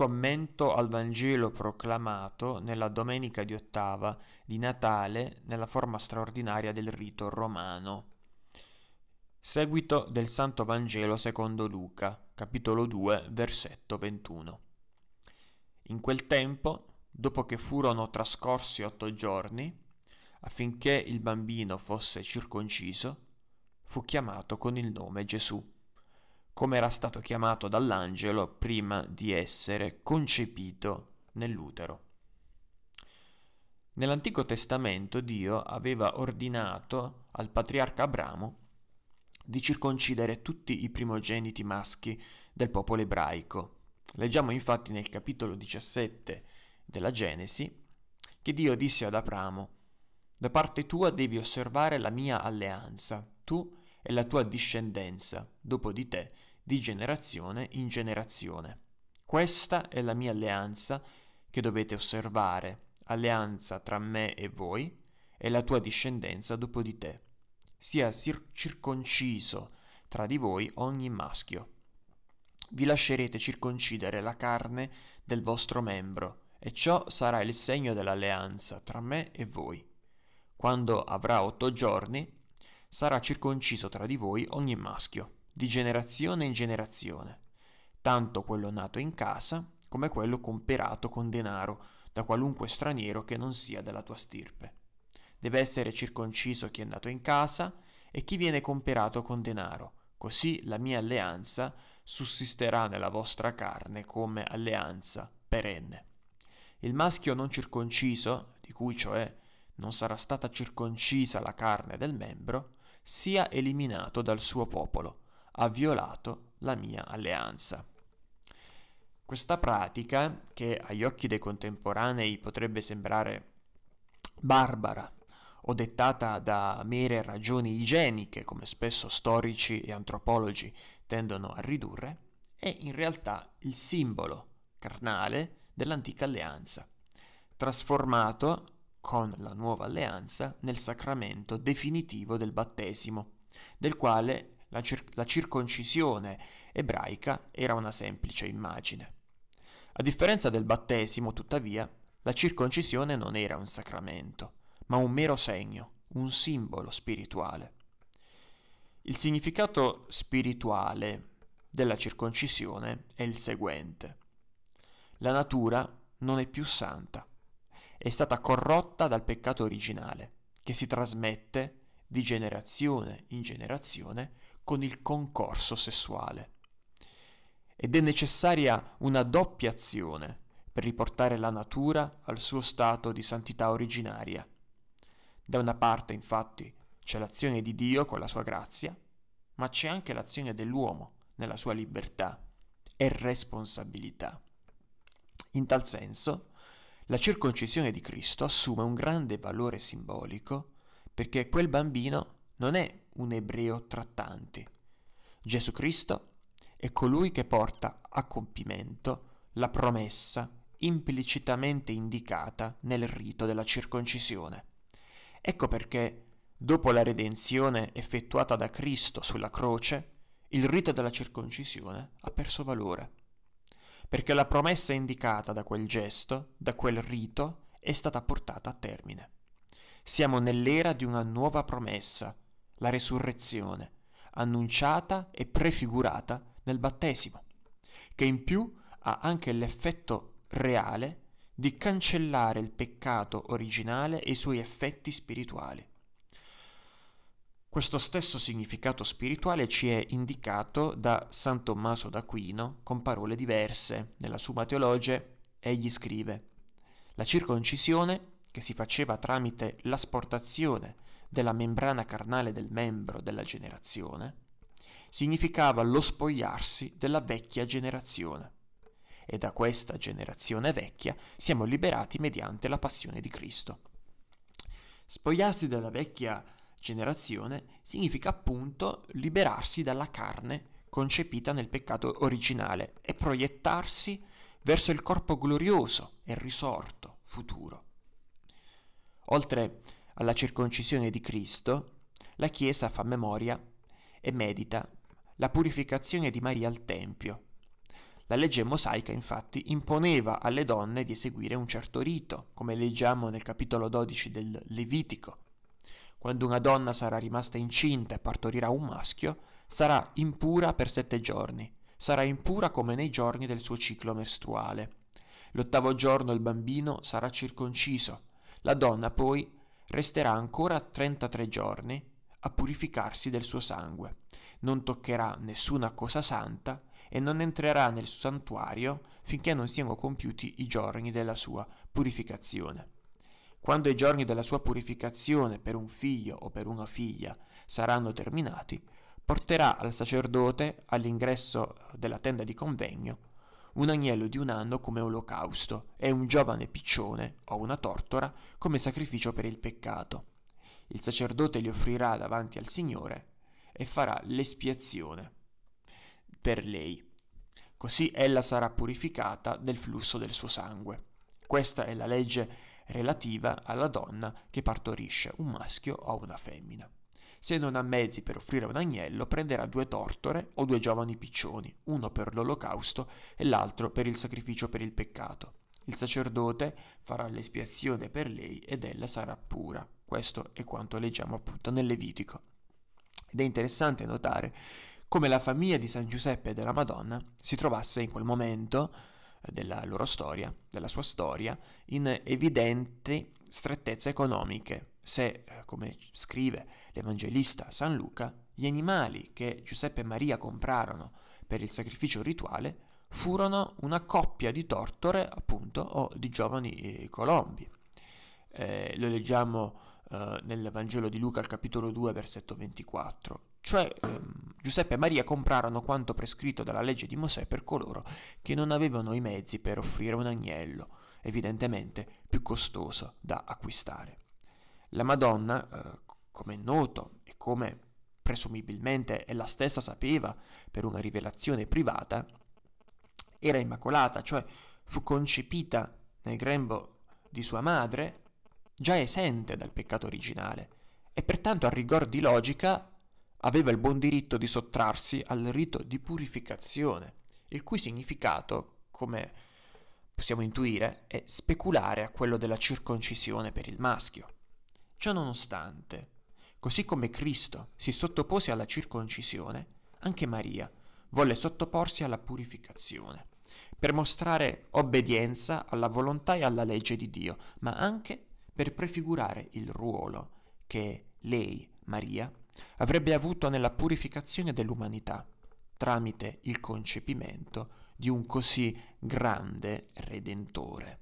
commento al Vangelo proclamato nella domenica di ottava di Natale nella forma straordinaria del rito romano. Seguito del Santo Vangelo secondo Luca, capitolo 2, versetto 21. In quel tempo, dopo che furono trascorsi otto giorni, affinché il bambino fosse circonciso, fu chiamato con il nome Gesù come era stato chiamato dall'angelo prima di essere concepito nell'utero. Nell'Antico Testamento Dio aveva ordinato al patriarca Abramo di circoncidere tutti i primogeniti maschi del popolo ebraico. Leggiamo infatti nel capitolo 17 della Genesi che Dio disse ad Abramo, da parte tua devi osservare la mia alleanza, tu e la tua discendenza dopo di te, di generazione in generazione. Questa è la mia alleanza che dovete osservare, alleanza tra me e voi e la tua discendenza dopo di te. Sia circonciso tra di voi ogni maschio. Vi lascerete circoncidere la carne del vostro membro, e ciò sarà il segno dell'alleanza tra me e voi. Quando avrà otto giorni, sarà circonciso tra di voi ogni maschio, di generazione in generazione, tanto quello nato in casa come quello comperato con denaro da qualunque straniero che non sia della tua stirpe. Deve essere circonciso chi è nato in casa e chi viene comperato con denaro, così la mia alleanza sussisterà nella vostra carne come alleanza perenne. Il maschio non circonciso, di cui cioè non sarà stata circoncisa la carne del membro, sia eliminato dal suo popolo, ha violato la mia alleanza. Questa pratica, che agli occhi dei contemporanei potrebbe sembrare barbara o dettata da mere ragioni igieniche, come spesso storici e antropologi tendono a ridurre, è in realtà il simbolo carnale dell'antica alleanza, trasformato con la nuova alleanza nel sacramento definitivo del battesimo, del quale la, cir- la circoncisione ebraica era una semplice immagine. A differenza del battesimo, tuttavia, la circoncisione non era un sacramento, ma un mero segno, un simbolo spirituale. Il significato spirituale della circoncisione è il seguente. La natura non è più santa, è stata corrotta dal peccato originale, che si trasmette di generazione in generazione con il concorso sessuale. Ed è necessaria una doppia azione per riportare la natura al suo stato di santità originaria. Da una parte, infatti, c'è l'azione di Dio con la sua grazia, ma c'è anche l'azione dell'uomo nella sua libertà e responsabilità. In tal senso, la circoncisione di Cristo assume un grande valore simbolico perché quel bambino non è un ebreo tra tanti. Gesù Cristo è colui che porta a compimento la promessa implicitamente indicata nel rito della circoncisione. Ecco perché, dopo la redenzione effettuata da Cristo sulla croce, il rito della circoncisione ha perso valore perché la promessa indicata da quel gesto, da quel rito, è stata portata a termine. Siamo nell'era di una nuova promessa, la resurrezione, annunciata e prefigurata nel battesimo, che in più ha anche l'effetto reale di cancellare il peccato originale e i suoi effetti spirituali. Questo stesso significato spirituale ci è indicato da San Tommaso d'Aquino con parole diverse. Nella Summa Teologe egli scrive La circoncisione, che si faceva tramite l'asportazione della membrana carnale del membro della generazione, significava lo spogliarsi della vecchia generazione. E da questa generazione vecchia siamo liberati mediante la passione di Cristo. Spogliarsi della vecchia generazione significa appunto liberarsi dalla carne concepita nel peccato originale e proiettarsi verso il corpo glorioso e risorto futuro. Oltre alla circoncisione di Cristo, la Chiesa fa memoria e medita la purificazione di Maria al Tempio, La legge mosaica infatti imponeva alle donne di eseguire un certo rito, come leggiamo nel capitolo 12 del Levitico. Quando una donna sarà rimasta incinta e partorirà un maschio, sarà impura per sette giorni, sarà impura come nei giorni del suo ciclo mestruale. L'ottavo giorno il bambino sarà circonciso, la donna poi resterà ancora 33 giorni a purificarsi del suo sangue, non toccherà nessuna cosa santa e non entrerà nel santuario finché non siano compiuti i giorni della sua purificazione. Quando i giorni della sua purificazione per un figlio o per una figlia saranno terminati, porterà al sacerdote all'ingresso della tenda di convegno un agnello di un anno come olocausto e un giovane piccione o una tortora come sacrificio per il peccato. Il sacerdote li offrirà davanti al Signore e farà l'espiazione per lei. Così ella sarà purificata del flusso del suo sangue. Questa è la legge relativa alla donna che partorisce un maschio o una femmina. Se non ha mezzi per offrire un agnello, prenderà due tortore o due giovani piccioni, uno per l'olocausto e l'altro per il sacrificio per il peccato. Il sacerdote farà l'espiazione per lei ed ella sarà pura. Questo è quanto leggiamo appunto nel Levitico. Ed è interessante notare come la famiglia di San Giuseppe e della Madonna si trovasse in quel momento eh, della loro storia, della sua storia, in evidenti strettezze economiche, se, eh, come scrive l'Evangelista San Luca, gli animali che Giuseppe e Maria comprarono per il sacrificio rituale furono una coppia di tortore, appunto, o di giovani eh, colombi. Eh, lo leggiamo eh, nel Vangelo di Luca al capitolo 2, versetto 24. Cioè ehm, Giuseppe e Maria comprarono quanto prescritto dalla legge di Mosè per coloro che non avevano i mezzi per offrire un agnello, evidentemente più costoso da acquistare. La Madonna, eh, come è noto e come presumibilmente ella stessa sapeva per una rivelazione privata, era immacolata, cioè fu concepita nel grembo di sua madre già esente dal peccato originale e pertanto a rigor di logica aveva il buon diritto di sottrarsi al rito di purificazione, il cui significato, come possiamo intuire, è speculare a quello della circoncisione per il maschio. Ciò nonostante, così come Cristo si sottopose alla circoncisione, anche Maria volle sottoporsi alla purificazione, per mostrare obbedienza alla volontà e alla legge di Dio, ma anche per prefigurare il ruolo che lei, Maria, avrebbe avuto nella purificazione dell'umanità tramite il concepimento di un così grande Redentore.